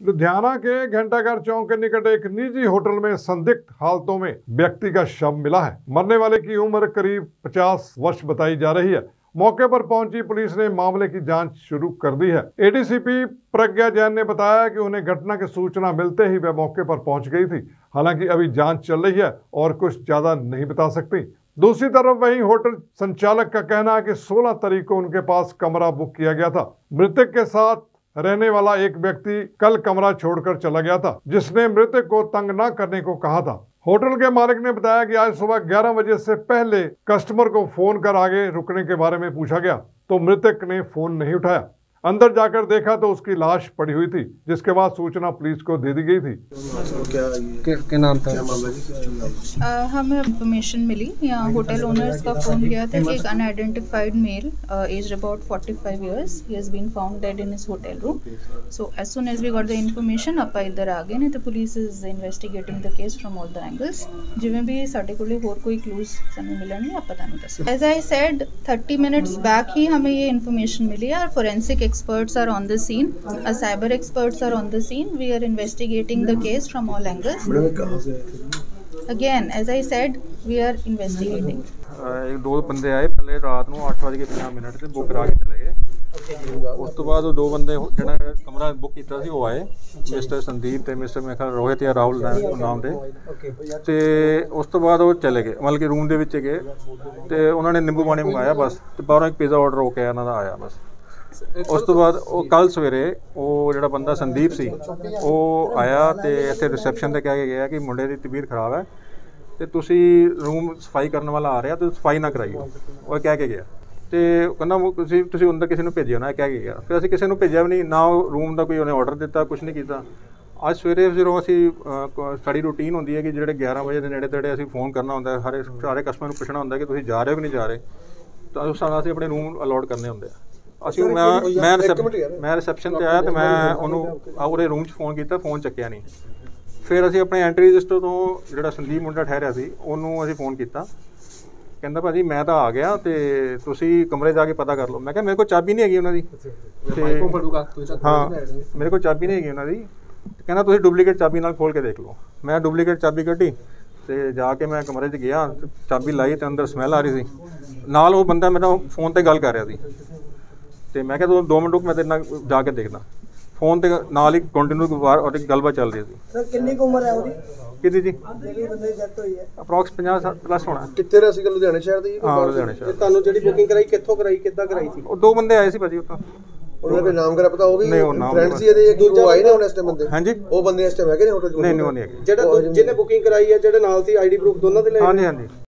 लुधियाना के घंटाघर चौक के निकट एक निजी होटल में संदिग्ध हालतों में व्यक्ति का शव मिला है। मरने वाले की उम्र करीब 50 वर्ष बताई जा रही है। मौके पर पहुँची पुलिस ने मामले की जाँच शुरू कर दी है। एडीसीपी प्रज्ञा जैन ने बताया कि उन्हें घटना की सूचना मिलते ही वह मौके पर पहुँच गई थी। हालाँकि अभी जाँच चल रही है और कुछ ज़्यादा नहीं बता सकती। दूसरी तरफ़ वहीं होटल संचालक का कहना है कि 16 तारीख को उनके पास कमरा बुक किया गया था। मृतक के साथ रहने वाला एक व्यक्ति कल कमरा छोड़कर चला गया था, जिसने मृतक को तंग न करने को कहा था। होटल के मालिक ने बताया कि आज सुबह 11 बजे से पहले कस्टमर को फ़ोन कर आगे रुकने के बारे में पूछा गया तो मृतक ने फ़ोन नहीं उठाया। अंदर जाकर देखा तो उसकी लाश पड़ी हुई थी जिसके बाद सूचना पुलिस को दे दी गई थी क्या ये के, के नाम था क्या मामला जी क्या नाम अ, हमें इंफॉर्मेशन मिली यहाँ होटल ओनर्स का फोन गया था कि एक unidentified male age about 45 years he has been found dead in his hotel room so as soon as we got the information ਆਪਾਂ ਇੱਧਰ ਆ ਗਏ ਨੇ ਤੇ police is investigating the case from all the angles ਜਿਵੇਂ ਵੀ ਸਾਡੇ ਕੋਲੇ ਹੋਰ ਕੋਈ ਕਲੂਜ਼ ਸਾਨੂੰ ਮਿਲਣਗੇ ਆਪਾਂ ਤੁਹਾਨੂੰ ਦੱਸਾਂਗੇ as I said 30 minutes back ही हमें ये इन्फॉर्मेशन मिली है forensic experts are on the scene. Our cyber experts are on the scene. We are investigating the case from all angles. Again, as I said, we are investigating. ਇੱਕ ਦੋ ਬੰਦੇ ਆਏ ਪਹਿਲੇ ਰਾਤ ਨੂੰ 8:50 ਮਿੰਟ ਤੇ ਬੁੱਕ ਕਰਾ ਕੇ ਚਲੇ ਗਏ ਉਸ ਤੋਂ ਬਾਅਦ ਉਹ ਦੋ ਬੰਦੇ ਜਿਹੜਾ ਕਮਰਾ ਬੁੱਕ ਕੀਤਾ ਸੀ ਉਹ ਆਏ ਮਿਸਟਰ ਸੰਦੀਪ ਤੇ ਮਿਸਟਰ ਮੇਰਾ ਖਿਆਲ ਰੋਹਿਤ ਜਾਂ ਰਾਹੁਲ ਨਾਮ ਦੇ ਤੇ ਉਸ ਤੋਂ ਬਾਅਦ ਉਹ ਚਲੇ ਗਏ ਮਤਲਬ ਕਿ ਰੂਮ ਦੇ ਵਿੱਚ ਗਏ ਤੇ ਉਹਨਾਂ ਨੇ ਨਿੰਬੂ ਪਾਣੀ ਮੰਗਾਇਆ ਬਸ ਤੇ ਬਾਹਰੋਂ ਇੱਕ ਪੀਜ਼ਾ ਆਰਡਰ ਹੋ ਕੇ ਇਹਨਾਂ ਦਾ ਆਇਆ ਬਸ ਉਸ ਤੋਂ ਬਾਅਦ ਉਹ ਕੱਲ ਸਵੇਰੇ ਉਹ ਜਿਹੜਾ ਬੰਦਾ ਸੰਦੀਪ ਸੀ, ਉਹ ਆਇਆ ਤੇ ਇੱਥੇ ਰਿਸੈਪਸ਼ਨ ਤੇ ਕਹਿ ਕੇ ਗਿਆ ਕਿ ਮੁੰਡੇ ਦੀ ਤਬੀਅਤ ਖਰਾਬ ਹੈ ਤੇ ਤੁਸੀਂ ਰੂਮ ਸਫ਼ਾਈ ਕਰਨ ਵਾਲਾ ਆ ਰਿਹਾ ਤੇ ਸਫ਼ਾਈ ਨਾ ਕਰਾਈਓ। ਉਹ ਕਹਿ ਕੇ ਗਿਆ। ਤੇ ਕਹਿੰਦਾ ਤੁਸੀਂ ਤੁਸੀਂ ਅੰਦਰ ਕਿਸੇ ਨੂੰ ਭੇਜਿਓ ਨਾ, ਇਹ ਕਹਿ ਕੇ ਗਿਆ। ਫਿਰ ਅਸੀਂ ਕਿਸੇ ਨੂੰ ਭੇਜਿਆ ਵੀ ਨਹੀਂ, ਨਾ ਉਹ ਰੂਮ ਦਾ ਕੋਈ ਉਹਨੇ ਆਰਡਰ ਦਿੱਤਾ ਕੁਝ ਨਹੀਂ ਕੀਤਾ। ਅੱਜ ਸਵੇਰੇ ਜਦੋਂ ਅਸੀਂ ਸਾਡੀ ਰੂਟੀਨ ਹੁੰਦੀ ਹੈ ਕਿ ਜਿਹੜੇ 11 ਵਜੇ ਦੇ ਨੇੜੇ ਤੇੜੇ ਅਸੀਂ ਫੋਨ ਕਰਨਾ ਹੁੰਦਾ ਹੈ, ਹਰੇ ਸਾਰੇ ਕਸਟਮਰ ਨੂੰ ਪੁੱਛਣਾ ਹੁੰਦਾ ਕਿ ਤੁਸੀਂ ਜਾ ਰਹੇ ਹੋ ਕਿ ਨਹੀਂ ਜਾ ਰਹੇ। ਤਾਂ ਉਸ ਨਾਲ ਅਸੀਂ ਆਪਣੇ ਰੂਮ ਅਲਾਟ ਕਰਨੇ ਹੁੰਦੇ ਆ। ਅਸੀਂ ਮੈਂ ਮੈਂ ਰਿਸੈਪ- ਮੈਂ ਰਿਸੈਪਸ਼ਨ ਤੇ ਆਇਆ ਤੇ ਮੈਂ ਉਹਨੂੰ ਉਹਦੇ ਰੂਮ 'ਚ ਫੋਨ ਕੀਤਾ ਫੋਨ ਚੱਕਿਆ ਨਹੀਂ ਫਿਰ ਅਸੀਂ ਆਪਣੇ ਐਂਟਰੀ ਰਜਿਸਟਰ ਤੋਂ ਜਿਹੜਾ ਸੰਦੀਪ ਮੁੰਡਾ ਠਹਿਰਿਆ ਸੀ ਉਹਨੂੰ ਅਸੀਂ ਫੋਨ ਕੀਤਾ। ਕਹਿੰਦਾ ਭਾਜੀ ਮੈਂ ਤਾਂ ਆ ਗਿਆ ਤੇ ਤੁਸੀਂ ਕਮਰੇ ਜਾ ਕੇ ਪਤਾ ਕਰ ਲਓ। ਮੈਂ ਕਿਹਾ ਮੇਰੇ ਕੋਲ ਚਾਬੀ ਨਹੀਂ ਹੈਗੀ ਉਹਨਾਂ ਦੀ। ਤੇ ਹਾਂ ਮੇਰੇ ਕੋਲ ਚਾਬੀ ਨਹੀਂ ਹੈਗੀ ਉਹਨਾਂ ਦੀ। ਕਹਿੰਦਾ ਤੁਸੀਂ ਡੁਪਲੀਕੇਟ ਚਾਬੀ ਨਾਲ ਖੋਲ ਕੇ ਦੇਖ ਲਓ। ਮੈਂ ਡੁਪਲੀਕੇਟ ਚਾਬੀ ਕੱਢੀ ਤੇ ਜਾ ਕੇ ਮੈਂ ਕਮਰੇ 'ਚ ਗਿਆ ਚਾਬੀ ਲਾਈ ਤੇ ਅੰਦਰ ਸਮੈਲ ਆ ਰਹੀ ਸੀ। ਨਾਲ ਉਹ ਬੰਦਾ ਮੇਰਾ ਫੋਨ ਤੇ ਗੱਲ ਕਰ ਰਿਹਾ ਸੀ। ਤੇ ਮੈਂ ਕਿਹਾ ਤੂੰ 2 ਮਿੰਟ ਰੁਕ ਮੈਂ ਤੇਰੇ ਨਾਲ ਜਾ ਕੇ ਦੇਖਦਾ। ਫੋਨ ਤੇ ਨਾਲ ਹੀ ਕੰਟੀਨਿਊ ਉਹਦੀ ਗੱਲਬਾਤ ਚੱਲ ਰਹੀ ਸੀ। ਸਰ ਕਿੰਨੀ ਕੁ ਉਮਰ ਹੈ ਉਹਦੀ? ਕਿਹਦੀ ਜੀ? ਜਿਹੜੀ ਬੰਦੇ ਡੈਥ ਹੋਈ ਹੈ। ਅਪਰੋਕਸ 50 ਪਲੱਸ ਹੋਣਾ। ਕਿੱਥੇ ਰਿਹਾ ਸੀਗਾ? ਲੁਧਿਆਣੇ ਸ਼ਹਿਰ ਦੇ? ਜੀ ਹਾਂ ਲੁਧਿਆਣੇ ਸ਼ਹਿਰ। ਤੁਹਾਨੂੰ ਜਿਹੜੀ ਬੁਕਿੰਗ ਕਰਾਈ ਕਿੱਥੋਂ ਕਰਾਈ ਕਿੱਦਾਂ ਕਰਾਈ ਸੀ? ਉਹ ਦੋ ਬੰਦੇ ਆਏ ਸੀ ਭਾਜੀ ਉੱਥੋਂ। ਉਹਨਾਂ ਦਾ ਨਾਮ ਵਗੈਰਾ ਪਤਾ ਉਹ ਵੀ ਨਹੀਂ, ਉਹ ਨਾਮ ਫਰੈਂਡ ਸੀ ਇਹਦੇ ਇੱਕ ਦੂਜਾ ਆਏ ਨੇ ਹੁਣ ਇਸ ਟਾਈਮ ਬੰਦੇ? ਹਾਂਜੀ। ਉਹ ਬੰਦੇ ਇਸ ਟਾਈਮ ਹੈਗੇ ਨੇ ਹੋਟਲ 'ਚ? ਨਹੀਂ ਨਹੀਂ ਉਹ ਨਹੀਂ ਹੈਗੇ। ਜਿਹੜਾ ਜਿਹਨੇ ਬੁਕਿੰਗ ਕਰਾਈ ਹੈ ਜਿਹੜੇ ਨਾਲ ਸੀ ਆਈਡੀ ਪ੍ਰੂਫ ਦੋਨਾਂ ਦੇ ਲੈ ਹਾਂਜੀ ਹਾਂਜੀ।